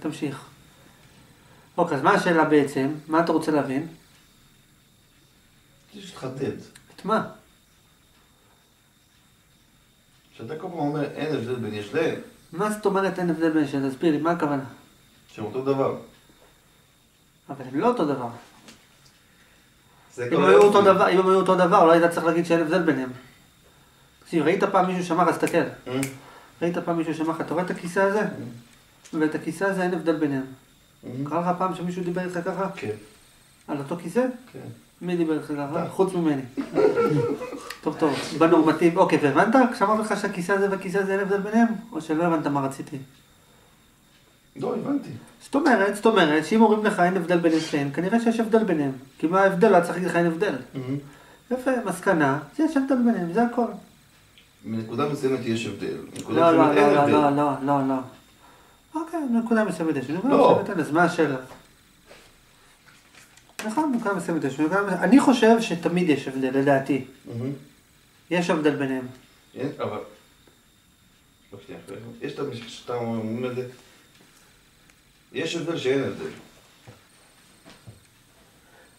תמשיך. אוקיי, אז מה השאלה בעצם? מה אתה רוצה להבין? יש לך ט'. את מה? שאתה כל פעם אומר אין הבדל בין יש להם, מה זאת אומרת אין הבדל בין השאלה? תסביר לי, מה הכוונה? שהם אותו דבר. אבל הם לא אותו דבר. אם היו אותו. דבר, אם היו אותו דבר, לא היית צריך להגיד שאין הבדל ביניהם. תקשיב, ראית פעם מישהו שאמר, אז תסתכל. אה? ראית פעם מישהו שאמר לך, אתה רואה את הכיסא הזה? ואת הכיסא הזה אין הבדל ביניהם. אה? קרה לך פעם שמישהו דיבר איתך ככה? כן, על אותו כיסא? כן. מי דיבר איתך ככה? חוץ ממני. טוב, טוב, בנורמטיב. אוקיי, והבנת? כשאמרתי לך שהכיסא הזה והכיסא הזה אין הבדל ביניהם? או שלא הבנת מה רציתי? לא, הבנתי. זאת אומרת, זאת אומרת, שאם אומרים לך אין הבדל בין שתיהן, כנראה שיש הבדל ביניהם. כי מה ההבדל? לא צריך להגיד לך אין הבדל. אה? יפה, מסקנה, יש הבדל ביניהם, זה הכל. מנקודה מסוימת יש הבדל. לא, לא, מסוימת אין לא, הבדל. לא, לא, לא, לא. אוקיי, בנקודה מסוימת יש. לא. מסוימת? נכון, מסוימת יש. אני חושב שתמיד יש הבדל, לדעתי. יש הבדל ביניהם. אין, אבל... לא, יש את המשפט שאתה אומר את זה. יש הבדל שאין הבדל.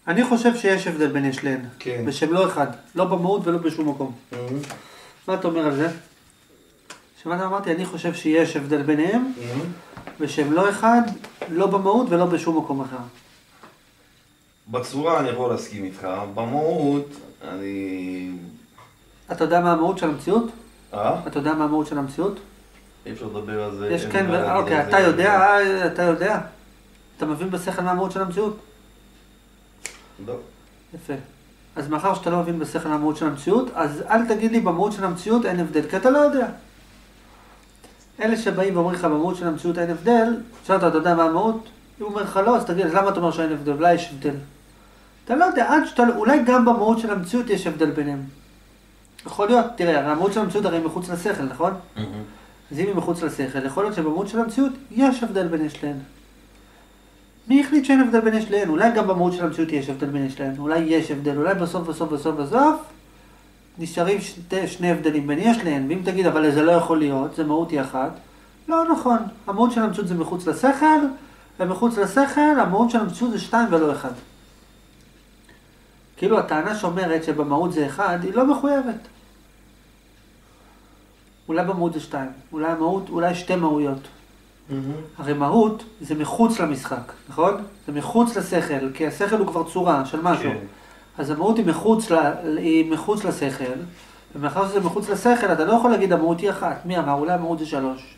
אני חושב שיש הבדל בין יש להן. כן. ושהם לא אחד. לא במהות ולא בשום מקום. מה אתה אומר על זה? שמעת מה אמרתי? אני חושב שיש הבדל ביניהם? ושהם לא אחד, לא במהות ולא בשום מקום אחר. בצורה אני יכול להסכים איתך, במהות אני... אתה יודע מה המהות של המציאות? אה? אתה יודע מה המהות של המציאות? אי אפשר לדבר על זה. יש כן, אוקיי, אתה. יודע, אתה יודע. אתה מבין בשכל מה המהות של המציאות? לא. יפה. אז מאחר שאתה לא מבין בשכל המהות של המציאות, אז אל תגיד לי במהות של המציאות אין הבדל, כי אתה לא יודע. אלה שבאים ואומרים לך במהות של המציאות אין הבדל, תשאל אותו, אתה יודע מה המהות? הוא אומר לך לא, אז תגיד, אז למה אתה אומר שאין הבדל? אולי יש הבדל. אתה לא יודע, עד שאתה, אולי גם במהות של המציאות יש הבדל ביניהם. יכול להיות, תראה, הרי המהות של המציאות הרי מחוץ לשכל, נכון? אז אם היא מחוץ לשכל, יכול להיות שבמהות של המציאות יש הבדל בין יש להן. מי החליט שאין הבדל בין יש להן? אולי גם במהות של המציאות יש הבדל בין יש להן. אולי יש הבדל, אולי בסוף בסוף בסוף בסוף נשארים שני, שני הבדלים בין יש להן. ואם תגיד, אבל זה לא יכול להיות, זה מהות היא אחת. לא נכון, המהות של המציאות זה מחוץ לשכל, ומחוץ לשכל המהות של המציאות זה שתיים ולא אחד. כאילו הטענה שאומרת שבמהות זה אחד, היא לא מחויבת. אולי במהות זה שתיים, אולי המהות, אולי שתי מהויות. הרי מהות זה מחוץ למשחק, נכון? זה מחוץ לשכל, כי השכל הוא כבר צורה של משהו. כן. אז המהות היא מחוץ, ל, היא מחוץ לשכל, ומאחר שזה מחוץ לשכל, אתה לא יכול להגיד המהות היא אחת. מי אמר? אולי המהות זה שלוש.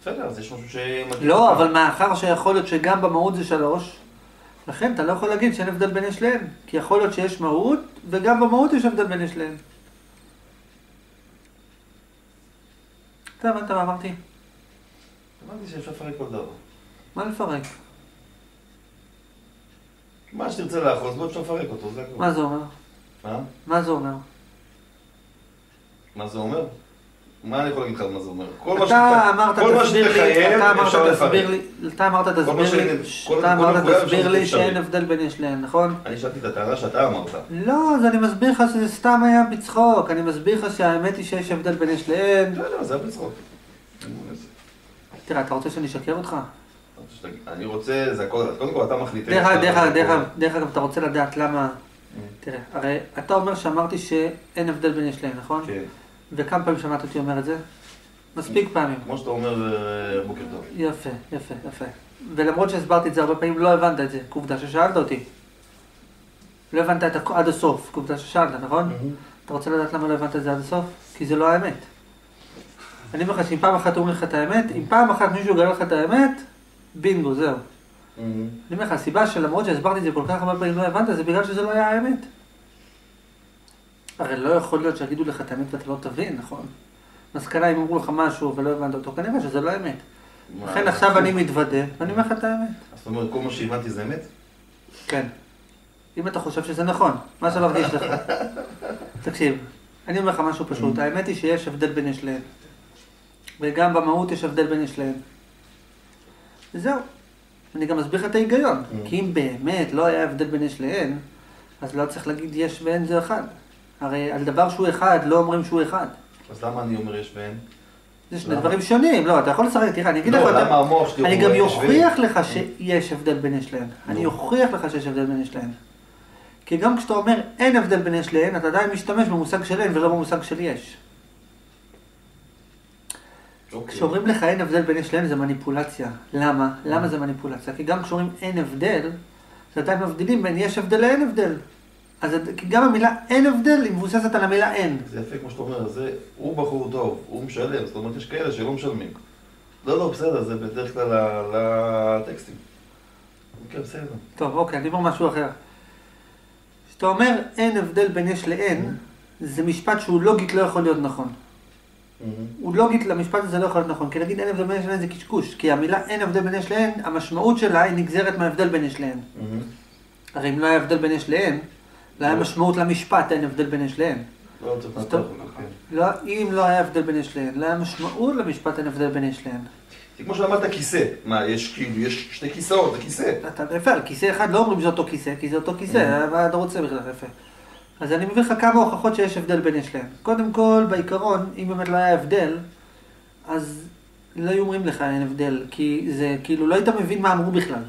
בסדר, אז יש משהו שמגיע. לא, אבל מאחר שיכול להיות שגם במהות זה שלוש, לכן אתה לא יכול להגיד שאין הבדל בין יש להן. כי יכול להיות שיש מהות, וגם במהות יש הבדל בין יש להן. אתה הבנת מה אמרתי? אמרתי שאפשר לפרק כל דבר. מה לפרק? מה שתרצה לאחוז בו אפשר לפרק אותו, זה הכול. מה זה אומר? אה? מה זה אומר? מה זה אומר? מה אני יכול להגיד לך מה זה אומר? כל מה אתה שת- אמרת כל מה שתחייב, אתה אמרת אפשר תסביר לפרק. לי, אתה אמרת מה תסביר לי, אתה אמרת תסביר לי. שאין הבדל בין יש להן, נכון? אני שאלתי את הטענה שאתה אמרת. לא, אז אני מסביר לך שזה סתם היה בצחוק, אני מסביר לך שהאמת היא שיש הבדל בין יש להן. לא, לא, זה היה בצחוק. תראה, אתה רוצה שאני אשקר אותך? אני רוצה, זה הכל, קודם כל אתה מחליט. דרך אגב, דרך אגב, דרך אגב. אתה רוצה לדעת למה... תראה, הרי אתה אומר שאמרתי שאין הבדל בין יש להן, נכון? כן. וכמה פעמים שמעת אותי אומר את זה? מספיק פעמים. כמו שאתה אומר, אה, בוקר טוב. יפה, יפה, יפה. ולמרות שהסברתי את זה הרבה פעמים, לא הבנת את זה, כי עובדה ששאלת אותי. לא הבנת את. עד הסוף, כי עובדה ששאלת, נכון? אתה רוצה לדעת למה לא הבנת את זה עד הסוף? כי זה לא האמת. אני אומר לך שאם פעם אחת אומרים לך את האמת, אם פעם אחת מישהו יגלה לך את האמת, בינגו, זהו. אני אומר לך, הסיבה שלמרות שהסברתי את זה כל כך הרבה פעמים לא הבנת, זה בגלל שזה לא היה האמת. הרי לא יכול להיות שיגידו לך את האמת ואתה לא תבין, נכון? מסקנה, אם אמרו לך משהו ולא הבנת אותו, כנראה שזה לא האמת. לכן עכשיו אני מתוודה, ואני אומר לך את האמת. זאת אומרת, כל מה שהבנתי זה אמת? כן. אם אתה חושב שזה נכון, מה שלא מרגיש לך. תקשיב, אני אומר לך משהו פשוט, האמת היא שיש הבדל בין יש להן. וגם במהות יש הבדל בין יש להן. וזהו. אני גם אסביר לך את ההיגיון. כי אם באמת לא היה הבדל בין יש להן, אז לא צריך להגיד יש ואין זה אחד. הרי על דבר שהוא אחד, לא אומרים שהוא אחד. אז למה אני אומר יש ואין? זה שני? דברים שונים, לא, אתה יכול לשחק, תראה, אני אגיד לך, לא, שלי אני גם אוכיח לך שיש הבדל בין יש להן. אני. אוכיח לך שיש הבדל בין יש להן. כי גם כשאתה אומר אין הבדל בין יש להן, אתה עדיין משתמש במושג של אין ולא במושג של יש. אוקיי. כשאומרים לך אין הבדל בין יש להן זה מניפולציה. למה? למה זה מניפולציה? כי גם כשאומרים אין הבדל, זה עדיין מבדילים בין יש הבדל לאין הבדל. אז כי גם המילה אין הבדל היא מבוססת על המילה אין. זה יפה כמו שאתה אומר, זה, הוא בחור טוב, הוא משלם, זאת אומרת יש כאלה שלא משלמים. לא, לא, בסדר, זה בדרך כלל לטקסטים. כן, בסדר. טוב, אוקיי, אני אומר משהו אחר. כשאתה אומר אין הבדל בין יש לאין, זה משפט שהוא לוגית לא יכול להיות נכון. הוא לוגית למשפט הזה לא יכול להיות נכון, כי להגיד אין הבדל בין יש לאין זה קשקוש, כי המילה אין הבדל בין יש לאין, המשמעות שלה היא נגזרת מההבדל בין יש לאין. הרי אם לא היה הבדל בין יש לאין, לא היה. משמעות למשפט אין הבדל בין יש לאין. לא כן. לא, אם לא היה הבדל בין יש לאין, לא היה משמעות למשפט אין הבדל בין יש לאין. זה כמו שלמדת כיסא. מה, יש כאילו, יש שתי כיסאות, זה כיסא. אתה יפה, על כיסא אחד לא אומרים שזה אותו כיסא, כי זה אותו כיסא, מה אתה רוצה בכלל, יפה. אז אני מביא לך כמה הוכחות שיש הבדל בין יש להם. קודם כל, בעיקרון, אם באמת לא היה הבדל, אז לא היו אומרים לך אין הבדל, כי זה כאילו, לא היית מבין מה אמרו בכלל.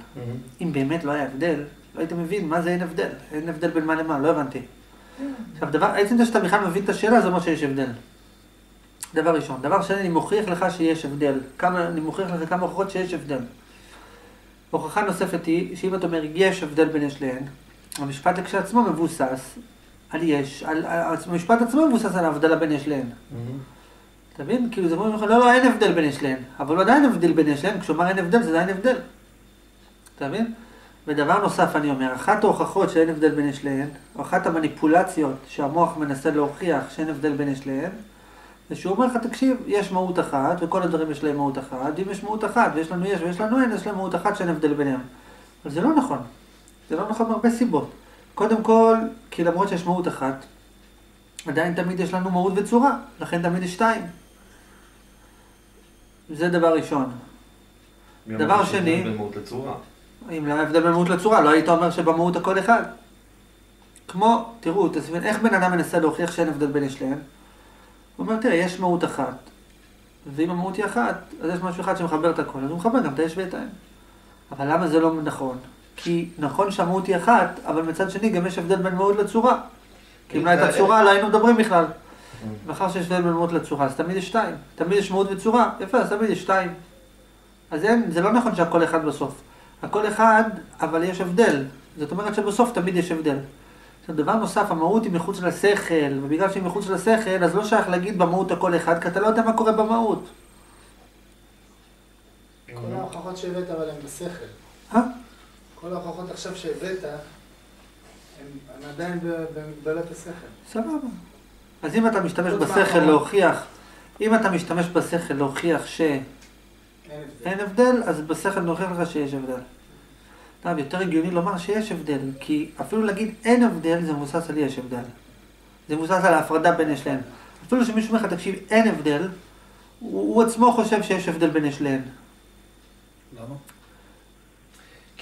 אם באמת לא היה הבדל, לא היית מבין מה זה אין הבדל. אין הבדל בין מה למה, לא הבנתי. עכשיו, דבר, עצם זה שאתה בכלל מבין את השאלה, זה אומר שיש הבדל. דבר ראשון. דבר שני, אני מוכיח לך שיש הבדל. כמה, אני מוכיח לך כמה הוכחות שיש הבדל. הוכחה נוספת היא, שאם אתה אומר יש הבדל בין יש להן, המשפט כשלעצמו מבוסס על יש, על, על, המשפט עצמו מבוסס על ההבדלה בין יש להן. אתה מבין? כאילו זה אומרים לך, לא, לא, אין הבדל בין יש להן. אבל עדיין הבדל בין יש להן, כשאומר אין הבדל, זה עדיין הבדל. אתה מבין? ודבר נוסף אני אומר, אחת ההוכחות שאין הבדל בין יש להן, או אחת המניפולציות שהמוח מנסה להוכיח שאין הבדל בין יש להן, זה שהוא אומר לך, תקשיב, יש מהות אחת, וכל הדברים יש להם מהות אחת, אם יש מהות אחת, ויש לנו יש ויש לנו אין, יש להם מהות אחת שאין הבדל ביניהם. אבל זה לא נכון. זה לא נכון מהרבה סיבות. קודם כל, כי למרות שיש מהות אחת, עדיין תמיד יש לנו מהות וצורה, לכן תמיד יש שתיים. זה דבר ראשון. דבר שני-? אם לא היה הבדל בין מהות לצורה, לא היית אומר שבמהות הכל אחד. כמו, תראו, תסביר, איך בן אדם מנסה להוכיח שאין הבדל בין יש? הוא אומר, תראה, יש מהות אחת, ואם המהות היא אחת, אז יש משהו אחד שמחבר את הכל, אז הוא מחבר גם את היש ואת האין. אבל למה זה לא נכון? כי נכון שהמהות היא אחת, אבל מצד שני גם יש הבדל בין מהות לצורה. כי אם לא הייתה צורה, לא היינו מדברים בכלל. מאחר שיש הבדל בין מהות לצורה, אז תמיד יש שתיים. תמיד יש מהות וצורה, יפה, אז תמיד יש שתיים. אז אין, זה לא נכון שהכל אחד בסוף. הכל אחד, אבל יש הבדל. זאת אומרת שבסוף תמיד יש הבדל. עכשיו, דבר נוסף, המהות היא מחוץ לשכל, ובגלל שהיא מחוץ לשכל, אז לא שייך להגיד במהות הכל אחד, כי אתה לא יודע מה קורה במהות. כל ההוכחות שהבאת אבל הן בשכל. אה? כל ההוכחות עכשיו שהבאת, הן עדיין במגבלת השכל. סבבה. אז אם אתה משתמש בשכל. להוכיח, אם אתה משתמש בשכל להוכיח שאין אין הבדל. הבדל, אז בשכל נוכיח לך שיש הבדל. טוב, יותר הגיוני לומר שיש הבדל, כי אפילו להגיד אין הבדל זה מבוסס על יש הבדל. זה מבוסס על ההפרדה בין יש להן. אפילו שמישהו אומר לך, תקשיב, אין הבדל, הוא, הוא עצמו חושב שיש הבדל בין יש להן. למה?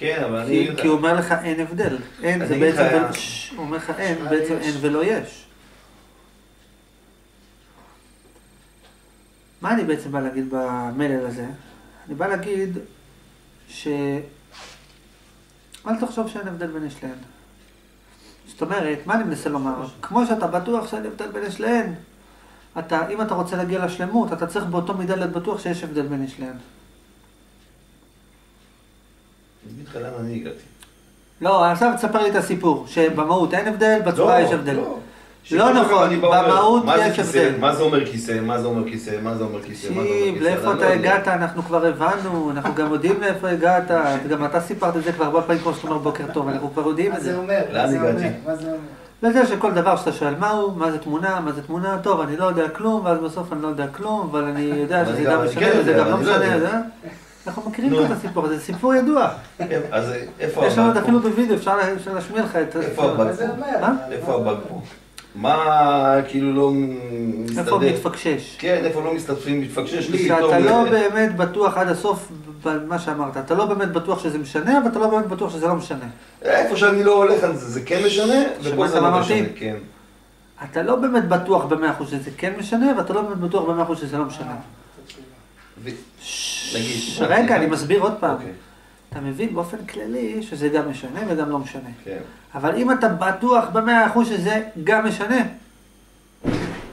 כן, אבל אני כי, הוא אומר לך אין הבדל. אין זה בעצם, שש, הוא אומר לך אין, בעצם. אין ולא יש. מה אני בעצם בא להגיד במלל הזה? אני בא להגיד ש... אל תחשוב שאין הבדל בין יש להן. זאת אומרת, מה אני מנסה לומר? כמו שאתה בטוח שאין הבדל בין יש להן, אתה, אם אתה רוצה להגיע לשלמות, אתה צריך באותו מידה להיות בטוח שיש הבדל בין יש להן. אני אגיד לך לאן אני הגעתי. לא, עכשיו תספר לי את הסיפור, שבמהות אין הבדל, בצורה לא, יש הבדל. לא. לא נכון, במהות מה זה יש? הבדל. מה זה אומר כיסא? מה זה אומר כיסא? מה זה אומר כיסא? מה זה אומר תקשיב? לאיפה אתה לא. הגעת, אנחנו כבר הבנו, אנחנו גם יודעים לאיפה הגעת, גם אתה סיפרת את זה כבר הרבה פעמים כמו שאתה אומר בוקר טוב, אנחנו כבר יודעים מה את זה זה. אומר? לאן מה זה הגעתי? אומר? מה זה אומר? לזה שכל דבר שאתה שואל מהו, מה זה תמונה, מה זה תמונה, טוב, אני לא יודע כלום, ואז בסוף אני לא יודע כלום, אבל אני יודע שזה גם משנה כן וזה יודע, גם לא משנה, יודע. זה- אנחנו מכירים. את הסיפור הזה, זה סיפור ידוע. אז איפה יש לנו אפילו? בווידאו, אפשר להשמיע לך את איפה? אה? איפה הבאג פה? מה כאילו לא מסתדר? איפה מתפקשש. כן, איפה לא מסתדרים, מתפקשש לי שאתה. לא באמת בטוח עד הסוף במה שאמרת, אתה לא באמת בטוח שזה משנה, אבל אתה לא באמת בטוח שזה לא משנה. איפה שאני לא הולך על זה, זה כן משנה, ופה זה לא? משנה, כן. אתה לא באמת בטוח במאה אחוז שזה כן משנה, ואתה לא באמת בטוח במאה אחוז שזה לא משנה. אה, ו- נגיד... רגע, אני מסביר עוד פעם. אוקיי, אתה מבין באופן כללי שזה גם משנה וגם לא משנה. כן. אבל אם אתה בטוח במאה אחוז שזה גם משנה,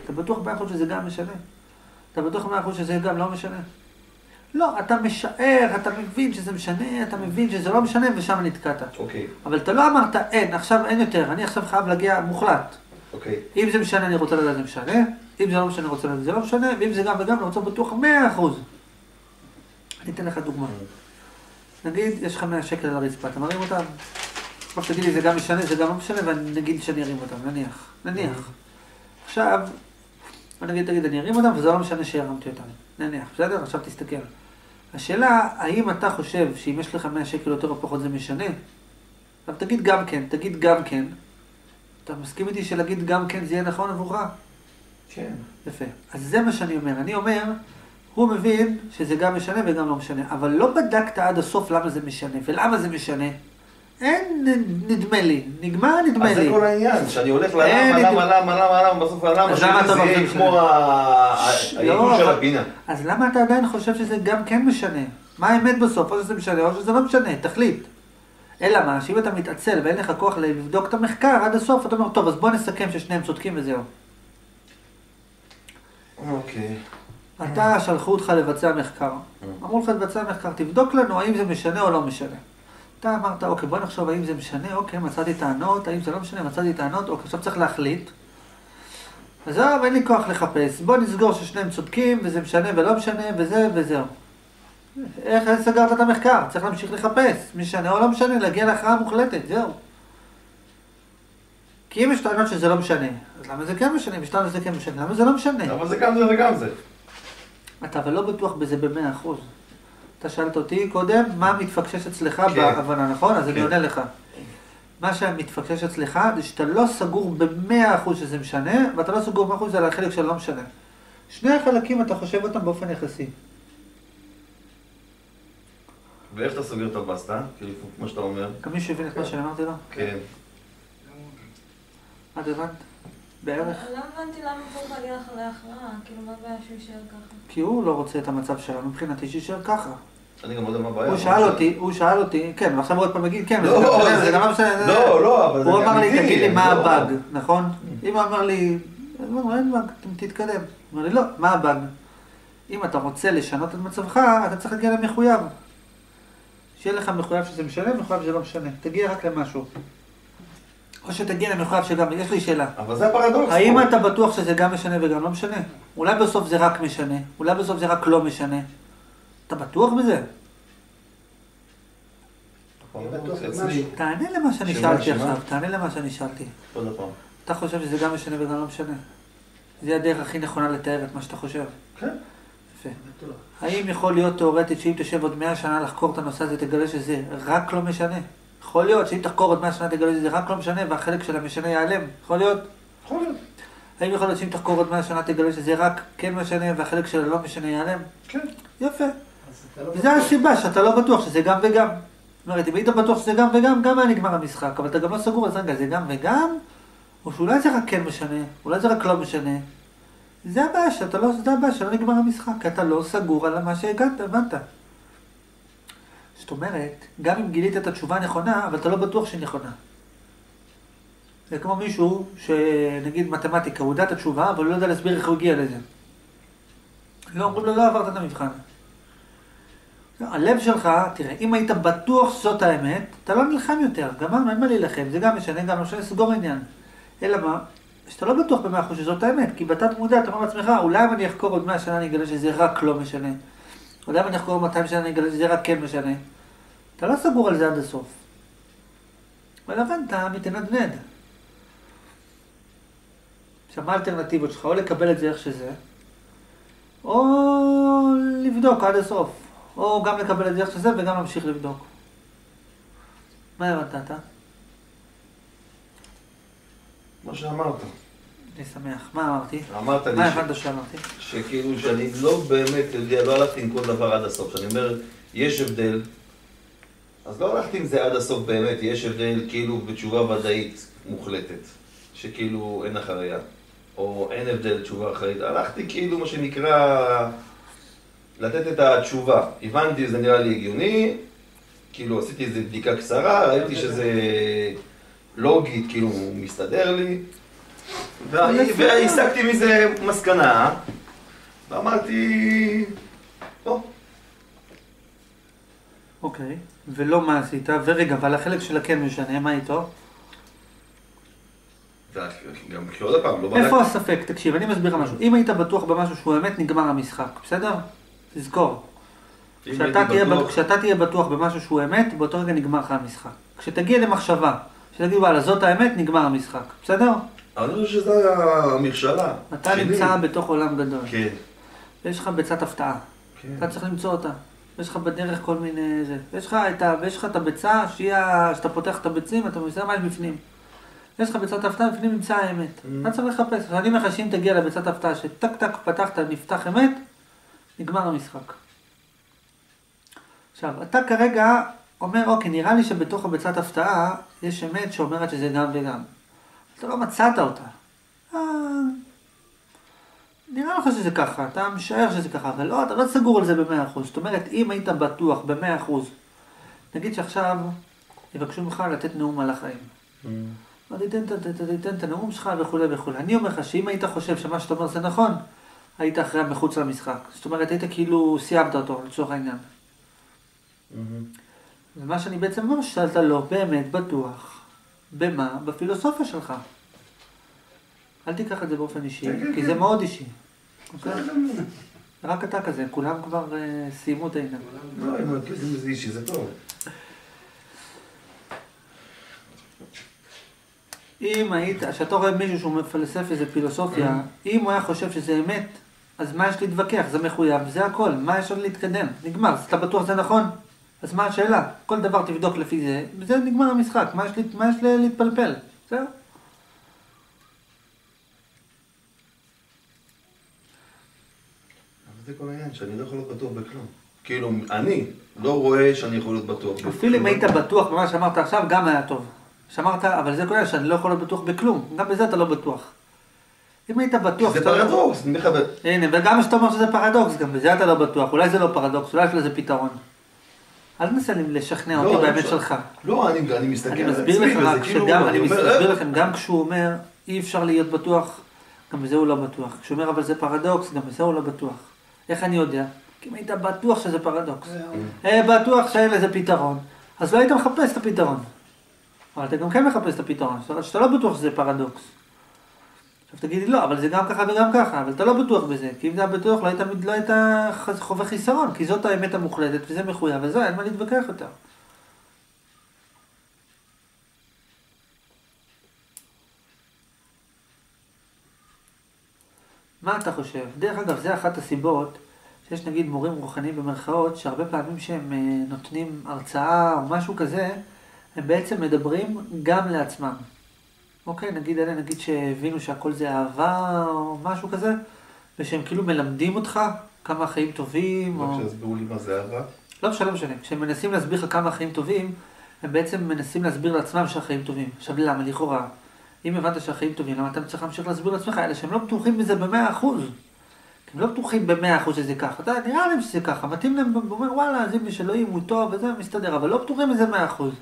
אתה בטוח במאה אחוז שזה גם משנה. אתה בטוח במאה אחוז שזה גם לא משנה. לא, אתה משער, אתה מבין שזה משנה, אתה מבין שזה לא משנה, ושם נתקעת. אוקיי, אבל אתה לא אמרת, אין, עכשיו אין יותר, אני עכשיו חייב להגיע מוחלט. אוקיי. אם זה משנה, אני רוצה לדעת זה משנה, אם זה לא משנה, אני רוצה לדעת זה לא משנה, ואם זה גם וגם, אני רוצה בטוח מאה אחוז. אני אתן לך דוגמה. נגיד, יש לך 100 שקל על הרצפה, אתה מרים אותם? עכשיו תגיד לי, זה גם משנה, זה גם לא משנה, ונגיד שאני ארים אותם, נניח. נניח. עכשיו, נגיד, תגיד, אני ארים אותם, וזה לא משנה שהרמתי אותם. נניח, בסדר? עכשיו תסתכל. השאלה, האם אתה חושב שאם יש לך 100 שקל יותר או פחות זה משנה? עכשיו תגיד גם כן, תגיד גם כן. אתה מסכים איתי שלהגיד גם כן זה יהיה נכון עבורך? כן. יפה. אז זה מה שאני אומר. אני אומר, הוא מבין שזה גם משנה וגם לא משנה, אבל לא בדקת עד הסוף למה זה משנה. ולמה זה משנה? אין נדמה לי. נגמר נדמה אז לי. זה כל העניין, שאני הולך ללמה, למה, למה, למה, למה, בסוף הלמה אז שלי למה אתה זה לא יהיה כמו שזה- ה- ש- העיגול לא, של הפינה. אז למה אתה עדיין חושב שזה גם כן משנה? מה האמת בסוף? או שזה משנה או שזה לא משנה, תחליט. אלא מה, שאם אתה מתעצל ואין לך כוח לבדוק את המחקר עד הסוף, אתה אומר, טוב, אז בוא נסכם ששניהם צודקים וזהו. אוקיי. אתה, שלחו אותך לבצע מחקר. אמרו לך לבצע מחקר, תבדוק לנו האם זה משנה או לא משנה. אתה אמרת, אוקיי, בוא נחשוב האם זה משנה, אוקיי, מצאתי טענות, האם זה לא משנה, מצאתי טענות, אוקיי, עכשיו צריך להחליט. עזוב, אין לי כוח לחפש, בוא נסגור ששניהם צודקים, וזה משנה ולא משנה, וזה וזהו. איך סגרת את המחקר? צריך להמשיך לחפש, משנה או לא משנה, להגיע להכרעה מוחלטת, זהו. כי אם יש טענות שזה לא משנה, אז למה זה כן משנה? אם יש טענות שזה כן משנה, למה זה לא משנה? אבל זה גם זה וגם זה. אתה אבל לא בטוח בזה במאה אחוז. אתה שאלת אותי קודם, מה מתפקשש אצלך כן. בהבנה, נכון? אז אני כן. עונה לך. מה שמתפקשש אצלך זה שאתה לא סגור במאה אחוז שזה משנה, ואתה לא סגור במאה אחוז על החלק שלא משנה. שני החלקים אתה חושב אותם באופן יחסי. ואיך אתה סוגר את הבסטה? כאילו, כמו שאתה אומר. גם מישהו הבין את מה שאמרתי לו? כן. את הבנת? בערך? לא הבנתי למה צריך להגיע לך להכרעה, כאילו מה הבעיה שהוא יישאר ככה? כי הוא לא רוצה את המצב שלנו, מבחינתי שיישאר ככה. אני גם לא יודע מה הבעיה. הוא שאל. אותי, הוא שאל אותי, כן, ועכשיו הוא עוד פעם יגיד, כן, לא, זה גם משנה, לא לא, לא, אבל זה הוא אמר לי, תגיד לי, מה לא- הבאג, נכון? אם הוא אמר לי, אין באג, תתקדם. הוא אמר לי, לא, מה הבאג? אם אתה רוצה לשנות את מצבך, אתה צריך להגיע למחויב. שיהיה לך מחויב שזה משנה, מחויב שזה לא משנה. תגיע רק למשהו. או שתגיע למחויב שגם, יש לי שאלה. אבל זה הפרדוקס. האם פה. אתה בטוח שזה גם משנה וגם לא משנה? אולי בסוף זה רק משנה, אולי בסוף זה רק לא משנה. אתה בטוח בזה? תענה למה שאני שאלתי? עכשיו, תענה למה שאני שאלתי. אתה חושב שזה גם משנה וגם לא משנה? זה הדרך הכי נכונה לתאר את מה שאתה חושב. כן. יפה. האם יכול להיות תאורטית שאם תשב עוד מאה שנה לחקור את הנושא הזה, תגלה שזה רק לא משנה? יכול להיות שאם תחקור עוד מאה שנה תגלה שזה רק לא משנה והחלק של המשנה ייעלם? יכול להיות? יכול להיות. האם יכול להיות שאם תחקור עוד מאה שנה תגלה שזה רק כן משנה והחלק של הלא משנה ייעלם? כן. יפה. לא וזו. הסיבה שאתה לא בטוח שזה גם וגם. זאת אומרת, אם היית בטוח שזה גם וגם, גם היה נגמר המשחק, אבל אתה גם לא סגור, אז רגע, זה גם וגם? או שאולי זה רק כן משנה, אולי זה רק לא משנה. זה הבעיה שאתה לא, זה הבעיה שלא נגמר המשחק, כי אתה לא סגור על מה שהגעת, הבנת. זאת אומרת, גם אם גילית את התשובה הנכונה, אבל אתה לא בטוח שהיא נכונה. זה כמו מישהו שנגיד מתמטיקה, הוא יודע את התשובה, אבל הוא לא יודע להסביר איך הוא הגיע לזה. לא אומרים לו, לא עברת את המבחן. לא, הלב שלך, תראה, אם היית בטוח שזאת האמת, אתה לא נלחם יותר. גמרנו, אין מה להילחם, זה גם משנה, גם משנה, סגור עניין. אלא מה? שאתה לא בטוח במאה אחוז שזאת האמת, כי בתת מודע אתה אומר לעצמך, אולי אם אני אחקור עוד מאה שנה אני אגלה שזה רק לא משנה. אולי אם אני אחקור עוד 200 שנה אני אגלה שזה רק כן משנה. אתה לא סגור על זה עד הסוף. ולכן אתה מתנדנד. עכשיו, מה האלטרנטיבות שלך? או לקבל את זה איך שזה, או לבדוק עד הסוף. או גם לקבל את זה איך שזה וגם להמשיך לבדוק. מה הבנת אתה? מה שאמרת. אני שמח. מה אמרתי? אמרת לי מה ש- הבנת שאמרתי? שכאילו שאני לא באמת יודע, לא הלכתי עם כל דבר עד הסוף. שאני אומר, יש הבדל, אז לא הלכתי עם זה עד הסוף באמת, יש הבדל כאילו בתשובה ודאית מוחלטת, שכאילו אין אחריה, או אין הבדל תשובה אחרית. הלכתי כאילו מה שנקרא לתת את התשובה. הבנתי, זה נראה לי הגיוני, כאילו עשיתי איזה בדיקה קצרה, ראיתי שזה לוגית, כאילו מסתדר לי, וה- והסקתי מזה מסקנה, ואמרתי, טוב, אוקיי. ולא מה עשית, ורגע, אבל החלק של הכן משנה, מה איתו? כי עוד פעם, לא איפה בדקתי. הספק? תקשיב, אני מסביר לך משהו. אם היית בטוח במשהו שהוא אמת, נגמר המשחק, בסדר? תזכור. כשאתה תהיה, בטוח-. כשאתה תהיה בטוח במשהו שהוא אמת, באותו רגע נגמר לך המשחק. כשתגיע למחשבה, שתגיד וואלה זאת האמת, נגמר המשחק, בסדר? אני חושב שזה המכשלה. אתה שלי. נמצא בתוך עולם גדול, כן, ויש לך ביצת הפתעה, כן. אתה צריך למצוא אותה. יש לך בדרך כל מיני זה. ויש לך את, ה... ויש לך את הביצה, שהיא ה... שאתה פותח את הביצים, אתה מסתכל מה יש בפנים. יש לך ביצת הפתעה, בפנים נמצא האמת. Mm. אתה צריך לחפש. אני אומר לך שאם תגיע לביצת הפתעה, שטק טק פתחת, נפתח אמת, נגמר המשחק. עכשיו, אתה כרגע אומר, אוקיי, נראה לי שבתוך הביצת הפתעה יש אמת שאומרת שזה גם וגם. אתה לא מצאת אותה. אה, נראה לך שזה ככה, אתה משער שזה ככה, אבל לא, אתה לא סגור על זה במאה אחוז. זאת אומרת, אם היית בטוח במאה אחוז, נגיד שעכשיו יבקשו ממך לתת נאום על החיים. אז תיתן, את הנאום שלך וכולי וכולי. אני אומר לך שאם היית חושב שמה שאתה אומר זה נכון, היית אחרי מחוץ למשחק. זאת אומרת, היית כאילו סיימת אותו, לצורך העניין. ומה שאני בעצם אומר, שאתה לא באמת בטוח במה? בפילוסופיה שלך. אל תיקח את זה באופן אישי, כן, כן, כי כן. זה מאוד אישי. אוקיי? רק אתה כזה, כולם כבר אה, סיימו את העניין. לא, אם בזה אישי זה טוב. אם היית, כשאתה רואה מישהו שהוא מפלסף איזה פילוסופיה, אם הוא היה חושב שזה אמת, אז מה יש להתווכח? זה מחויב, זה הכל, מה יש עוד להתקדם? נגמר, אז אתה בטוח שזה נכון? אז מה השאלה? כל דבר תבדוק לפי זה, וזה נגמר המשחק, מה יש, מה להתפלפל? זהו. זה כל העניין, שאני לא יכול להיות בטוח בכלום. כאילו, אני לא רואה שאני יכול להיות בטוח. אפילו אם היית בטוח במה שאמרת עכשיו, גם היה טוב. שאמרת, אבל זה כולל שאני לא יכול להיות בטוח בכלום, גם בזה אתה לא בטוח. אם היית בטוח... זה שאתה- פרדוקס, אני לך, הנה, וגם כשאתה אומר שזה פרדוקס, גם בזה אתה לא בטוח. אולי זה לא פרדוקס, אולי יש לזה פתרון. אל תנסה לשכנע לא, אותי לא באמת אפשר. שלך. לא, אני מסתכל על עצמי, וזה כאילו, אני מסביר אה, לכם, גם כשהוא אומר, אי אפשר להיות בטוח, גם בזה הוא לא בטוח. כשהוא אומר, אבל זה פרדוקס, גם בזה הוא לא בטוח. איך אני יודע? כי אם היית בטוח שזה פרדוקס. אה, בטוח שאין לזה פתרון, אז לא היית מחפש את הפתרון. אבל אתה גם כן מחפש את הפתרון, זאת אומרת שאתה לא בטוח שזה פרדוקס. עכשיו תגידי, לא, אבל זה גם ככה וגם ככה, אבל אתה לא בטוח בזה, כי אם זה היה בטוח, לא היית, לא היית חווה חיסרון, כי זאת האמת המוחלטת, וזה מחויב, וזהו, אין מה להתווכח יותר. מה אתה חושב? דרך אגב, זה אחת הסיבות שיש נגיד מורים רוחניים במרכאות, שהרבה פעמים שהם אה, נותנים הרצאה או משהו כזה, הם בעצם מדברים גם לעצמם. אוקיי, נגיד אלה נגיד שהבינו שהכל זה אהבה או משהו כזה, ושהם כאילו מלמדים אותך כמה החיים טובים, או... שיסבירו לי מה זה אהבה. לא משנה, לא משנה. כשהם מנסים להסביר לך כמה החיים טובים, הם בעצם מנסים להסביר לעצמם שהחיים טובים. עכשיו למה? לכאורה, אם הבנת שהחיים טובים, למה אתה צריך להמשיך להסביר לעצמך? אלה שהם לא בטוחים בזה במאה אחוז. הם לא בטוחים במאה אחוז שזה ככה. אתה יודע, נראה להם שזה ככה, מתאים להם, הוא אומר וואלה, אז אם יש אלוהים הוא טוב וזה מסתדר, אבל לא בטוחים בזה מאה אחוז.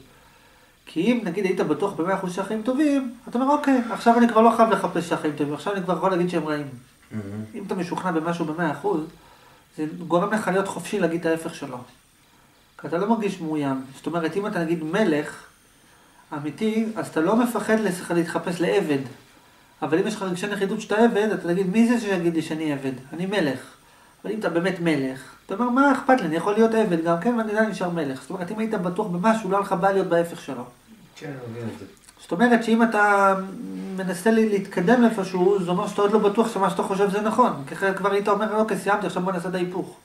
כי אם נגיד היית בטוח במאה אחוז שהחיים טובים, אתה אומר אוקיי, עכשיו אני כבר לא חייב לחפש שהחיים טובים, עכשיו אני כבר יכול להגיד שהם רעים. אם אתה משוכנע במשהו במאה אחוז, זה גורם לך להיות חופשי להגיד את ההפך שלו. כי אתה לא מרגיש מאוים. זאת אומרת, אם אתה נגיד מלך אמיתי, אז אתה לא מפחד להתחפש לעבד. אבל אם יש לך רגשי נחיתות שאתה עבד, אתה תגיד, מי זה שיגיד לי שאני עבד? אני מלך. אבל אם אתה באמת מלך, אתה אומר, מה אכפת לי, אני יכול להיות עבד גם כן, ואני עדיין נשאר מלך. זאת אומרת, אם היית בטוח במשהו, לא היה לך בעיה להיות בהפך שלו. כן. זאת אומרת שאם אתה מנסה לי להתקדם לאיפשהו, זה אומר שאתה עוד לא בטוח שמה שאתה חושב זה נכון. כי אחרת כבר היית אומר, אוקיי, סיימתי, עכשיו בוא נעשה את ההיפוך.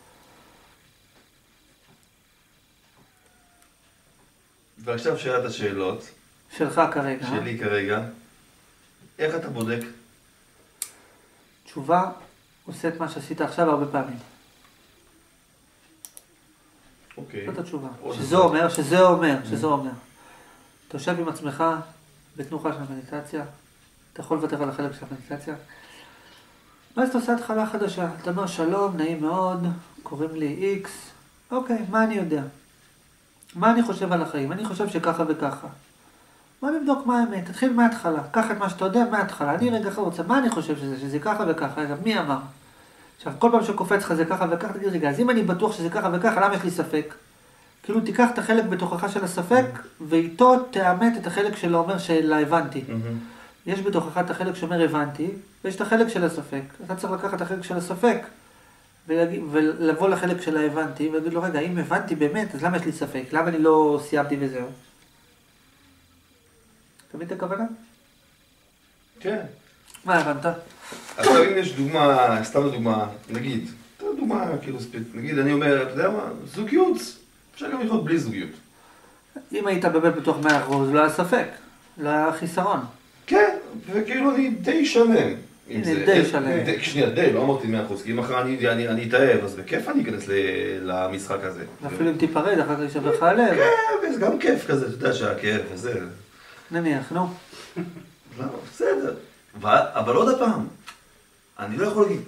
ועכשיו שאלת השאלות, שלך כרגע. אה? שלי כרגע. איך אתה בודק? תשובה, עושה את מה שעשית עכשיו הרבה פעמים. אוקיי. זאת התשובה. שזה. אומר, שזה אומר, שזה אומר. אתה יושב עם עצמך בתנוחה של מדיטציה, אתה יכול לוותר על החלק של המדיטציה, ואז אתה עושה התחלה חדשה. אתה אומר, שלום, נעים מאוד, קוראים לי איקס. אוקיי, מה אני יודע? מה אני חושב על החיים? אני חושב שככה וככה. בוא נבדוק מה האמת, תתחיל מההתחלה. קח את מה שאתה יודע מההתחלה. אני רגע אחד רוצה, מה אני חושב שזה? שזה ככה וככה. רגע, מי אמר? עכשיו, כל פעם שקופץ לך זה ככה וככה, תגיד, רגע, אז אם אני בטוח שזה ככה וככה, למה יש לי ספק? כאילו, תיקח את החלק בתוכך של הספק, ואיתו תאמת את החלק שלו אומר של הבנתי. יש בתוכך את החלק שאומר הבנתי, ויש את החלק של הספק. אתה צריך לקחת את החלק של הספק, ולהגיד, ולבוא לחלק של ההבנתי, ולהגיד לו, רגע, אם הבנתי באמת, אז למה יש לי ספק? למה אני לא סיימתי וזהו? אתה מבין את הכוונה? כן. מה הבנת? עכשיו אם יש דוגמה, סתם דוגמה, נגיד, דוגמה כאילו נגיד אני אומר, אתה יודע מה, זוגיות, אפשר גם לחיות בלי זוגיות. אם היית באמת בטוח 100% לא היה ספק, לא היה חיסרון. כן, וכאילו אני די שלם. הנה, זה. די אין- שלם. שנייה, די, לא אמרתי 100%, כי מחר אני- אתאהב, אז בכיף אני אכנס למשחק הזה. ואפילו אם תיפרד, אחר כך יישבר לך הלב. כן, וזה גם כיף כזה, אתה יודע שהכאב וזה. נניח, נו. לא, בסדר. אבל עוד פעם, אני לא יכול להגיד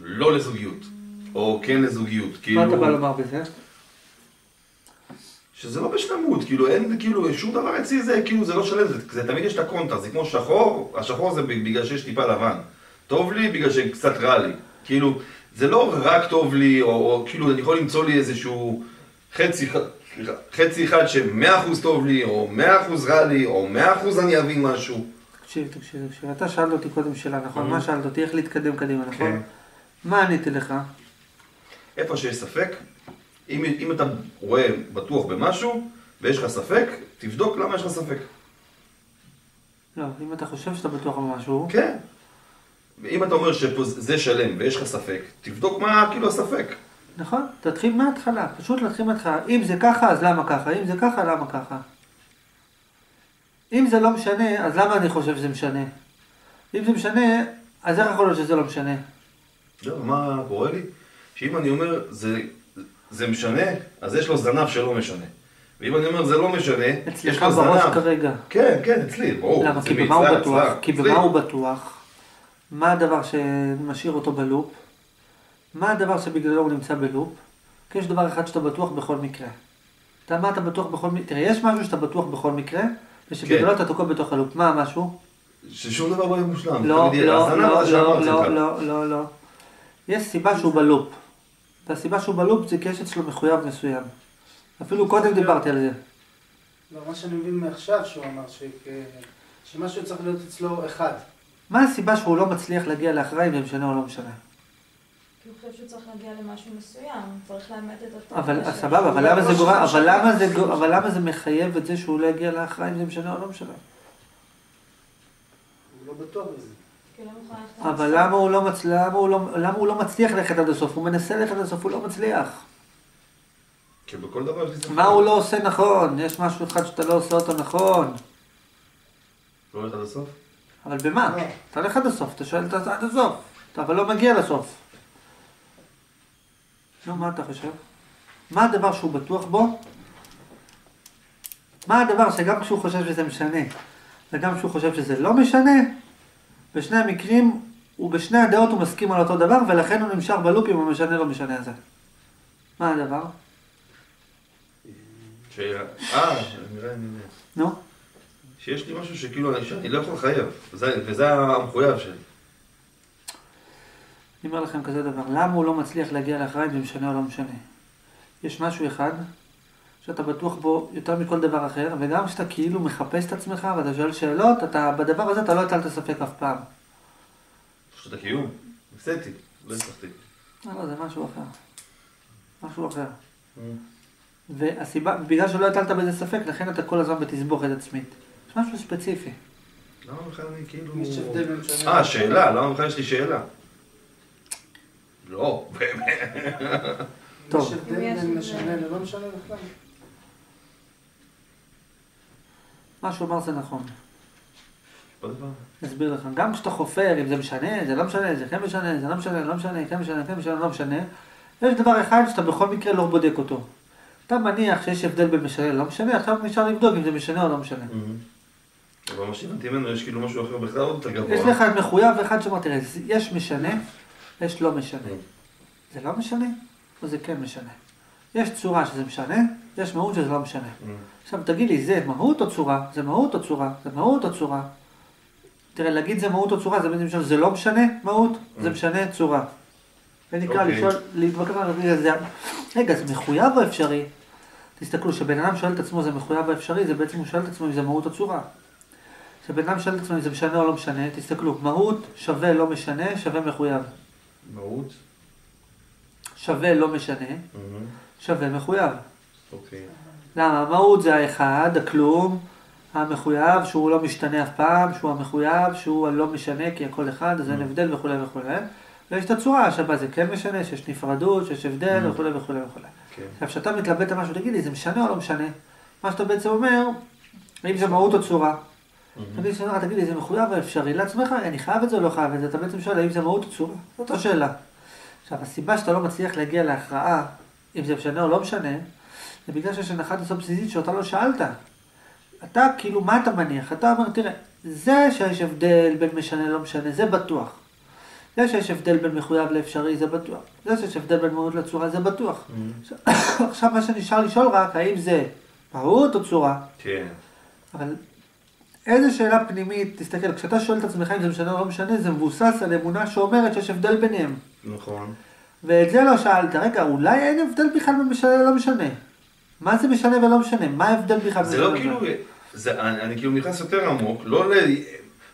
לא לזוגיות, או כן לזוגיות, כאילו... מה אתה בא לומר בזה? שזה לא בשלמות, כאילו אין, כאילו, שום דבר אצלי זה, כאילו, זה לא שלם, זה, זה תמיד יש את הקונטרה, זה כמו שחור, השחור זה בגלל שיש טיפה לבן. טוב לי בגלל שקצת רע לי. כאילו, זה לא רק טוב לי, או, או כאילו, אני יכול למצוא לי איזשהו חצי, חצי אחד שמאה אחוז טוב לי, או מאה אחוז רע לי, או מאה אחוז אני אבין משהו. תקשיב, תקשיב, תקשיב. אתה שאלת אותי קודם שאלה, נכון? Mhm. מה שאלת אותי? איך להתקדם קדימה, נכון? כן. מה עניתי לך? איפה שיש ספק, אם, אם אתה רואה בטוח במשהו, ויש לך ספק, תבדוק למה יש לך ספק. לא, אם אתה חושב שאתה בטוח במשהו, כן. ואם אתה אומר שזה שלם ויש לך ספק, תבדוק מה כאילו הספק. נכון? תתחיל מההתחלה, פשוט להתחיל מההתחלה. אם זה ככה, אז למה ככה? אם זה ככה, למה ככה? אם זה לא משנה, אז למה אני חושב שזה משנה? אם זה משנה, אז איך יכול להיות שזה לא משנה? לא, מה קורה לי? שאם אני אומר זה, זה משנה, אז יש לו זנב שלא משנה. ואם אני אומר זה לא משנה, יש אצלך לו בראש זנב. כרגע. כן, כן, אצלי, ברור. למה? כי במה הוא בטוח? כי. במה הוא בטוח? מה הדבר שמשאיר אותו בלופ? מה הדבר שבגללו הוא נמצא בלופ? כי יש דבר אחד שאתה בטוח בכל מקרה. אתה מה אתה בטוח בכל מקרה? תראה, יש משהו שאתה בטוח בכל מקרה, ושבגללו כן. אתה תקוע בתוך הלופ. מה המשהו? ששום דבר לא יהיה מושלם. לא, לא, לא, לא, לא. לא, לא, לא. יש סיבה שהוא בלופ. והסיבה שהוא בלופ זה כי יש אצלו מחויב מסוים. אפילו קודם דיברתי על זה. לא, מה שאני מבין מעכשיו שהוא אמר, שמשהו צריך להיות אצלו אחד. מה הסיבה שהוא לא מצליח להגיע להכרעה אם זה משנה או לא משנה? כי הוא חושב שהוא צריך להגיע למשהו מסוים, צריך לאמת את התוכן אבל. סבבה, אבל למה זה גורם, אבל. למה זה גו- אבל למה זה מחייב את זה שהוא לא יגיע להכרעה אם זה משנה או לא משנה? הוא לא בטוח בזה. לא אבל. למה הוא לא מצ- למה הוא לא- למה הוא לא מצליח ללכת עד הסוף? הוא מנסה ללכת עד הסוף, הוא לא מצליח. כי בכל דבר יש לי ספק. מה הוא לא עושה נכון? יש משהו אחד שאתה לא עושה אותו נכון. לא הולך עד הסוף? אבל במה? לא. אתה הולך עד הסוף, אתה שואל עד הסוף. אתה אבל לא מגיע לסוף. נו, מה אתה חושב? מה הדבר שהוא בטוח בו? מה הדבר שגם כשהוא חושב שזה משנה, וגם כשהוא חושב שזה לא משנה, בשני המקרים, הוא בשני הדעות הוא מסכים על אותו דבר, ולכן הוא נמשך בלופ אם הוא משנה לא משנה הזה. מה הדבר? ש... אה, נראה לי... נו? שיש לי משהו שכאילו, אני- לא יכול לחייב. וזה- וזה המחויב שלי. אני אומר לכם כזה דבר, למה הוא לא מצליח להגיע להכרעה אם זה משנה או לא משנה? יש משהו אחד שאתה בטוח בו יותר מכל דבר אחר, וגם כשאתה כאילו מחפש את עצמך ואתה שואל שאלות, אתה, בדבר הזה אתה לא הטלת ספק אף פעם. פשוט הקיום. הפסדתי, לא הצלחתי. לא, לא, זה משהו אחר. משהו אחר. והסיבה, בגלל שלא הטלת בזה ספק, לכן אתה כל הזמן בתסבוכת עצמית. יש משהו ספציפי. למה בכלל אני כאילו... אה. שאלה, למה בכלל יש לי שאלה? לא, באמת. טוב. יש הבדל אם יש משנה ללא משנה בכלל. מה שהוא אמר זה נכון. אסביר לך. גם כשאתה חופר, אם זה משנה, זה לא משנה, זה כן משנה, זה לא משנה, לא משנה, כן משנה, כן משנה, לא משנה. יש דבר אחד שאתה בכל מקרה לא בודק אותו. אתה מניח שיש הבדל בין משנה ללא משנה, עכשיו נשאר לבדוק אם זה משנה או לא משנה. אבל מה שהבנתי ממנו, יש כאילו משהו אחר בכלל עוד יותר גבוה. יש לך מחויב ואחד שאומר, תראה, יש משנה, יש לא משנה. Mm. זה לא משנה, או זה כן משנה. יש צורה שזה משנה, יש מהות שזה לא משנה. Mm. עכשיו תגיד לי, זה מהות או צורה? זה מהות או צורה? זה מהות או צורה? תראה, להגיד זה מהות או צורה, זה משנה, זה לא משנה מהות, זה Mm. משנה צורה. זה נקרא אוקיי. לשאול, להתווכח על זה. רגע, זה מחויב או אפשרי? תסתכלו, כשבן אדם שואל את עצמו זה מחויב או אפשרי, זה בעצם הוא שואל את עצמו אם זה מהות או צורה. כשבן אדם שואל את עצמו אם זה משנה או לא משנה, תסתכלו, מהות שווה לא משנה, שווה מחויב. מהות? שווה לא משנה, מהמם. שווה מחויב. אוקיי. למה? המהות זה האחד, הכלום, המחויב, שהוא לא משתנה אף פעם, שהוא המחויב, שהוא הלא משנה כי הכל אחד, אז אין Mm. הבדל וכולי וכולי. ויש את הצורה שבה זה כן משנה, שיש נפרדות, שיש הבדל Mm. וכולי וכולי וכולי. כן. עכשיו, כשאתה מתלבט על משהו, תגיד לי, זה משנה או לא משנה? מה שאתה בעצם אומר, האם זה מהות או צורה? מהמם. תגיד לי, תגיד לי, זה מחויב או אפשרי לעצמך? אני חייב את זה או לא חייב את זה? אתה בעצם שואל האם זה מהות או צורה? זאת השאלה. עכשיו, הסיבה שאתה לא מצליח להגיע להכרעה, אם זה משנה או לא משנה, זה בגלל שיש הנחת יסוד בסיסית שאותה לא שאלת. אתה, כאילו, מה אתה מניח? אתה אומר, תראה, זה שיש הבדל בין משנה לא משנה, זה בטוח. זה שיש הבדל בין מחויב לאפשרי, זה בטוח. זה שיש הבדל בין מהות לצורה, זה בטוח. מהמם. עכשיו מה שנשאר לשאול רק, האם זה מהות או צורה? כן. אבל איזה שאלה פנימית, תסתכל, כשאתה שואל את עצמך אם זה משנה או לא משנה, זה מבוסס על אמונה שאומרת שיש הבדל ביניהם. נכון. ואת זה לא שאלת, רגע, אולי אין הבדל בכלל בין משנה ללא משנה. מה זה משנה ולא משנה? מה ההבדל בכלל זה לא כאילו? זה, אני, אני כאילו נכנס יותר עמוק, לא ל...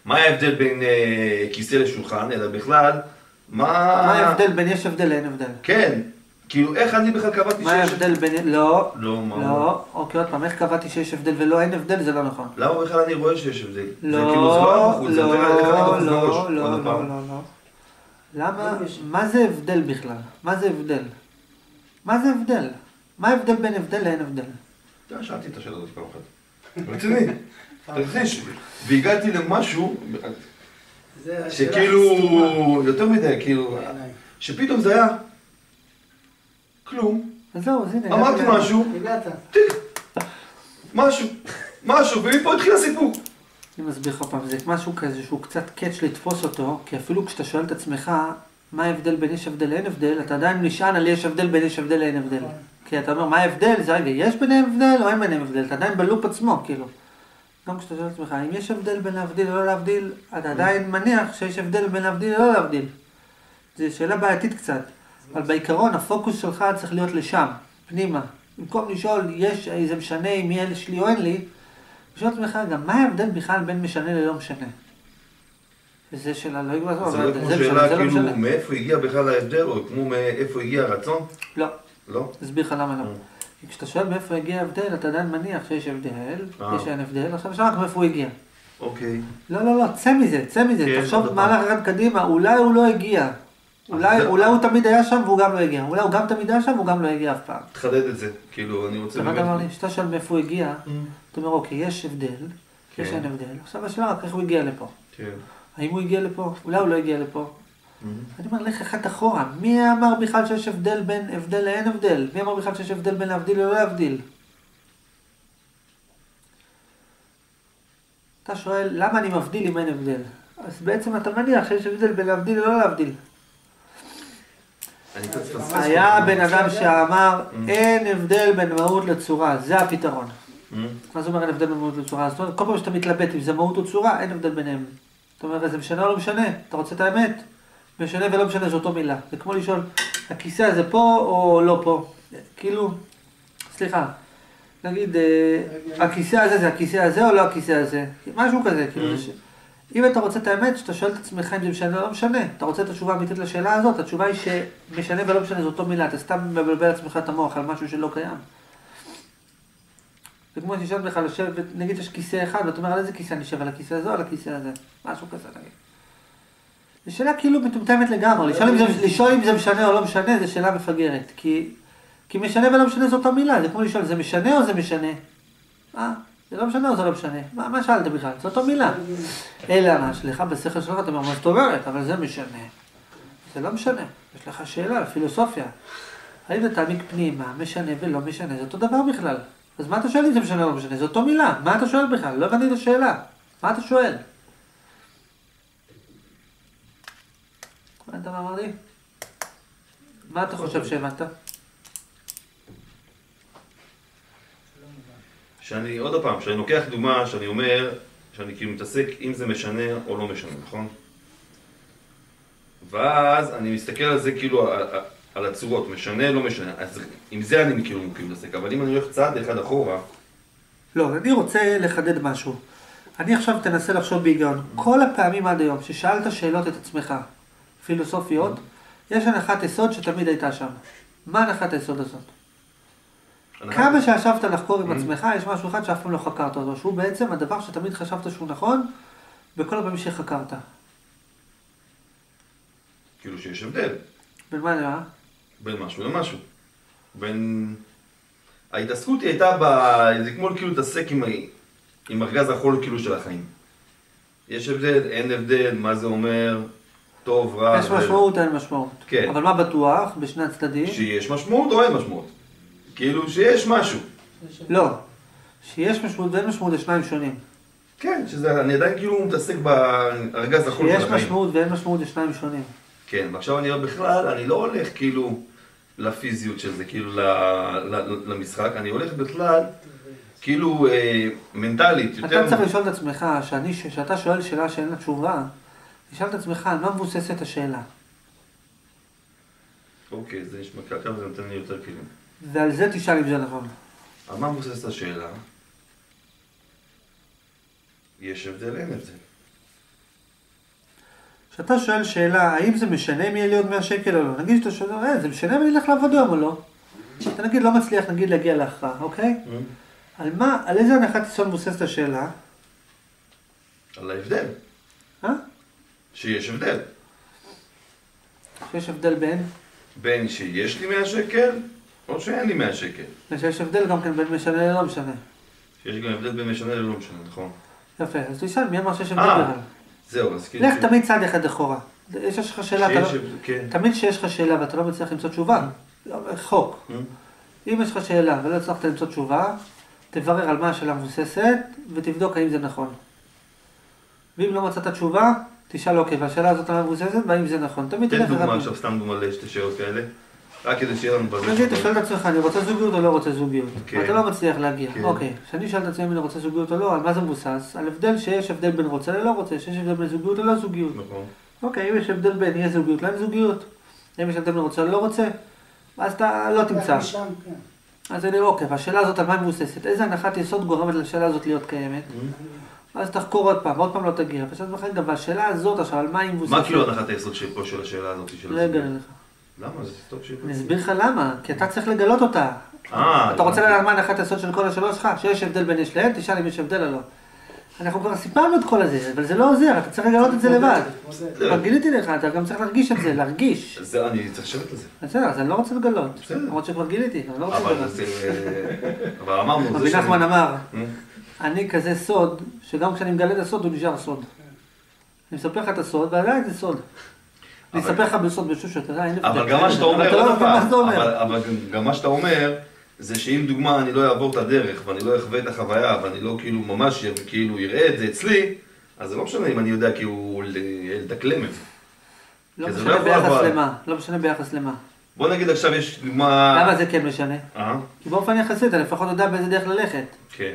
מה ההבדל בין אה, כיסא לשולחן, אלא בכלל, מה... מה ההבדל בין יש הבדל לאין הבדל? כן, כאילו, איך אני בכלל קבעתי מה שיש... ההבדל בין... לא, לא, מה... לא, אוקיי, עוד פעם, איך קבעתי שיש הבדל ולא אין הבדל, זה לא נכון. למה בכלל אני רואה שיש הבדל? לא, זה כאילו, זה לא לא, לא, לא, לא, לא. לא, לא. למה, מה זה הבדל בכלל? מה זה הבדל? מה זה הבדל? מה ההבדל בין הבדל לאין הבדל? אתה יודע, שאלתי את השאלה הזאת פעם אחת. רציני. רציני, ש- והגעתי למשהו, שכאילו, יותר מדי, כאילו. שפתאום זה היה כלום, אז זהו, אז הנה. אמרתי משהו, הגעת. משהו, משהו, ומפה התחיל הסיפור. אני מסביר לך פעם, זה משהו כזה שהוא קצת קאץ' לתפוס אותו, כי אפילו כשאתה שואל את עצמך מה ההבדל בין יש הבדל לאין הבדל, אתה עדיין נשען על יש הבדל בין יש הבדל לאין הבדל. כי אתה אומר, מה ההבדל? זה רגע, יש ביניהם הבדל או אין ביניהם הבדל? אתה עדיין בלופ עצמו, כאילו. גם כשאתה שואל את עצמך, אם יש הבדל בין להבדיל או לא להבדיל, אתה עדיין מניח שיש הבדל בין להבדיל או לא להבדיל. זו שאלה בעייתית קצת, אבל בעיקרון הפוקוס שלך צריך להיות לשם, פנימה. במקום לשאול, יש, זה משנה אם יש לי או אין לי, לשאול את עצמך גם, מה ההבדל בכלל בין משנה ללא משנה? וזו שאלה לא יגמר, זה לא כמו שאלה כאילו מאיפה הגיע בכלל ההבדל, או כמו מאיפה הגיע הרצון? לא, לא? אסביר לך למה לא. Mm. כי כשאתה שואל מאיפה הגיע ההבדל, אתה עדיין מניח שיש הבדל, אה. יש אין הבדל, עכשיו שאלה רק מאיפה הוא הגיע. אוקיי. לא, לא, לא, צא מזה, צא מזה, כן, תחשוב מהלך אחד קדימה, אולי הוא לא הגיע. אולי, זה- אולי הוא תמיד היה שם והוא גם לא הגיע. אולי הוא גם תמיד היה שם והוא גם לא הגיע אף פעם. תחדד את זה, כאילו, אני רוצה אתה אמר לי? כשאתה שואל מאיפה הוא הגיע, Mm. אתה אומר, אוקיי, יש הבדל, יש כן. אין הבדל. עכשיו השאלה רק איך הוא הגיע לפה. כן. האם הוא הגיע לפה? אולי הוא לא הגיע לפה. Mm. אני אומר, לך אחד אחורה. מי אמר בכלל שיש הבדל בין הבדל לאין הבדל? מי אמר בכלל שיש הבדל בין להבדיל ללא להבדיל? אתה שואל, למה אני מבדיל אם אין הבדל? אז בעצם אתה מניח שיש הבדל בין להבדיל ללא להבדיל. היה בן אדם שאמר, Mm. אין הבדל בין מהות לצורה, זה הפתרון. Mm. מה זה אומר אין הבדל בין מהות לצורה? זאת אומרת, כל פעם שאתה מתלבט אם זה מהות או צורה, אין הבדל ביניהם. זאת אומרת, זה משנה או לא משנה? אתה רוצה את האמת? משנה ולא משנה זה אותו מילה. זה כמו לשאול, הכיסא הזה פה או לא פה? כאילו, סליחה, נגיד, אה, הכיסא הזה זה הכיסא הזה או לא הכיסא הזה? משהו כזה, כאילו, Mm. זה ש- אם אתה רוצה את האמת, שאתה שואל את עצמך אם זה משנה או לא משנה, אתה רוצה את התשובה האמיתית לשאלה הזאת, התשובה היא שמשנה ולא משנה זה אותו מילה, אתה סתם מבלבל לעצמך את המוח על משהו שלא קיים. זה כמו שתשאל אותך לשבת, נגיד יש כיסא אחד, ואתה אומר על איזה כיסא אני אשב, על הכיסא הזה או על הכיסא הזה? משהו כזה נגיד. זו שאלה כאילו מטומטמת לגמרי, לשאול אם, זה, לשאול אם זה משנה או לא משנה, זו שאלה מפגרת. כי, כי משנה ולא משנה זו אותה מילה, זה כמו לשאול, זה משנה או זה משנה? אה, זה לא משנה או זה לא משנה? מה, מה שאלת בכלל? זו אותה מילה. אלא מה, שלך בשכל שלך אתה אומר, מה זאת אומרת? אבל זה משנה. זה לא משנה, יש לך שאלה, פילוסופיה. האם אתה תעמיק פנימה, משנה ולא משנה, זה אותו דבר בכלל. אז מה אתה שואל אם זה משנה או לא משנה? זה אותו מילה, מה אתה שואל בכלל? לא הבנתי את השאלה. מה אתה שואל? אתה אמר לי? מה אתה חושב שהבנת? שאני, עוד פעם, שאני לוקח דוגמה, שאני אומר, שאני כאילו מתעסק אם זה משנה או לא משנה, נכון? ואז אני מסתכל על זה כאילו, על, על- הצורות, משנה, לא משנה. אז עם זה אני כאילו מתעסק, אבל אם אני הולך צעד אחד אחורה, לא, אני רוצה לחדד משהו. אני עכשיו תנסה לחשוב בהיגיון. כל הפעמים עד היום ששאלת שאלות את עצמך, פילוסופיות, יש הנחת יסוד שתמיד הייתה שם. מה הנחת היסוד הזאת? כמה שישבת לחקור עם Mm. עצמך, יש משהו אחד שאף פעם לא חקרת אותו, שהוא בעצם הדבר שתמיד חשבת שהוא נכון, בכל הפעמים שחקרת. כאילו שיש הבדל בין מה למה? בין משהו למשהו. בין... ההתעסקות היא הייתה ב... זה כמו כאילו להתעסק עם ארגז החול כאילו של החיים. יש הבדל, אין הבדל, מה זה אומר, טוב, רע. יש משמעות, אין משמעות. כן. אבל מה בטוח, בשני הצדדים? שיש משמעות או אין משמעות. כאילו שיש משהו. לא. שיש משמעות ואין משמעות זה שניים שונים. כן, שזה, אני עדיין כאילו מתעסק בארגז החול של שיש החיים. משמעות ואין משמעות זה שניים שונים. כן, ועכשיו אני בכלל, אני לא הולך כאילו לפיזיות של זה, כאילו למשחק, אני הולך בכלל כאילו אה, מנטלית, יותר... אתה צריך לשאול את עצמך, שאני- כשאתה שואל שאלה שאין לה תשובה, תשאל את עצמך על מה מבוססת השאלה. אוקיי, זה נשמע ככה, זה נותן לי יותר כלים. ועל זה תשאל אם זה נכון. על מה מבוססת השאלה? יש הבדל, אין הבדל. כשאתה שואל שאלה, האם זה משנה אם יהיה לי עוד 100 שקל או לא? נגיד שאתה שואל, אה, זה משנה אם אני אלך לעבוד היום או לא? אתה נגיד לא מצליח נגיד להגיע להכרעה, אוקיי? על מה, על איזה הנחת יסוד מבוססת השאלה? על ההבדל, אה? שיש הבדל. שיש הבדל בין, בין שיש לי 100 שקל, או שאין לי 100 שקל. ושיש הבדל גם כן בין משנה ללא משנה. שיש גם הבדל בין משנה ללא משנה, נכון? יפה, אז תשאל מי אמר שיש הבדל אה, בכלל. זהו, אז כאילו... לך תמיד צעד אחד אחורה. יש לך שאלה, אתה לא... כן. תמיד כשיש לך שאלה ואתה לא מצליח למצוא תשובה, לא, חוק. אם יש לך שאלה ולא הצלחת למצוא תשובה, תברר על מה השאלה מבוססת ותבדוק האם זה נכון. ואם לא מצאת תשובה, תשאל אוקיי, והשאלה הזאת מה מבוססת והאם זה נכון. תמיד תן תלך דוגמה אחד. עכשיו, סתם דוגמה לשתי שאלות כאלה. רק כדי שיהיה לנו בזה. נגיד, אתה שואל את עצמך, אני רוצה זוגיות או לא רוצה זוגיות? כן. ואתה לא מצליח להגיע. כן. אוקיי, כשאני שואל את עצמי אם אני רוצה זוגיות או לא, על מה זה מבוסס? על הבדל שיש הבדל בין רוצה ללא רוצה, שיש הבדל בין זוגיות ללא זוגיות. נכון. אוקיי, אם יש הבדל בין יהיה זוגיות לאין זוגיות, אם יש הבדל בין רוצה ללא רוצה, אז אתה לא תמצא. כן. אז אני אוקיי, והשאלה הזאת על מה היא מבוססת? איזה הנחת יסוד גורמת לשאלה הזאת להיות קיימת? אז תחקור עוד פעם, עוד פעם לא תגיע. לך, רגע, והשאלה הזאת עכשיו, על מה היא מבוססת? מה כאילו הנחת היסוד של פה של השאלה הזאת של רגע, הזוגיות? לך. למה? זה טוב ש... אני אסביר לך למה, כי אתה צריך לגלות אותה. אה, אתה רוצה. לדעת מה הנחת היסוד של כל השאלות שלך? שיש הבדל בין יש לאין, תשאל אם יש הבדל או לא. אנחנו כבר סיפרנו את כל הזה, אבל זה לא עוזר, אתה צריך לגלות את זה לבד. כבר גיליתי לך, אתה גם צריך להרגיש את זה, להרגיש. זה, אני צריך לשבת על זה. בסדר, אז אני לא רוצה לגלות. בסדר. למרות שכבר גיליתי, אני לא רוצה לגלות. אבל אמרנו, זה רבי נחמן אמר, אה? אני כזה סוד, שגם כשאני מגלה את הסוד הוא נשאר סוד. אני מספר לך את הסוד, ועדיין זה סוד. אני אספר לך בסוד בשושו, אתה יודע, אין הבדל. אבל גם מה שאתה אומר, לא. אבל- גם מה שאתה אומר, זה שאם דוגמה אני לא אעבור את הדרך, ואני לא אחווה את החוויה, ואני לא כאילו ממש כאילו יראה את זה אצלי, אז זה לא משנה אם אני יודע כאילו ל- לדקלם את זה. לא כי זה משנה לא יכול ביחס. למה, לא משנה ביחס למה. בוא נגיד עכשיו יש דוגמה... למה זה כן משנה? אה? כי באופן יחסי אתה לפחות יודע באיזה דרך ללכת. כן.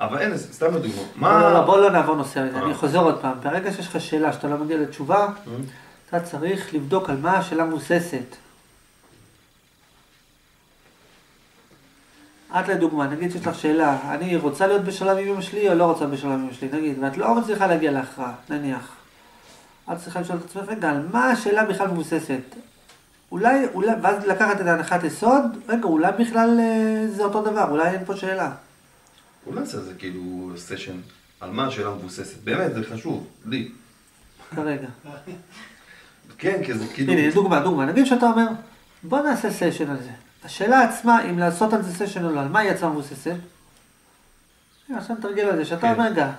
אבל אין, סתם לדוגמה. לא, לא, מה... בוא לא נעבור נושא, אה. אני חוזר עוד פעם. ברגע שיש לך שאלה שאתה לא מגיע לתשובה, אתה צריך לבדוק על מה השאלה מבוססת. את לדוגמה, נגיד שיש לך שאלה, אני רוצה להיות בשלב עם אמא שלי או לא רוצה בשלב עם אמא שלי, נגיד, ואת לא מצליחה להגיע להכרעה, נניח. את צריכה לשאול את עצמך, רגע, על מה השאלה בכלל מבוססת? אולי, אולי, ואז לקחת את ההנחת יסוד, רגע, אולי בכלל אה, זה אותו דבר, אולי אין פה שאלה. אולי נעשה איזה כאילו סשן על מה השאלה מבוססת. באמת, זה חשוב, לי. כרגע. כן, כי זה כאילו... הנה, דוגמה, דוגמה. נגיד שאתה אומר, בוא נעשה סשן על זה. השאלה עצמה, אם לעשות על זה סשן או לא, על מה היא עצמה מבוססת? הנה, עכשיו נתרגל על זה, שאתה כן. אומר, רגע,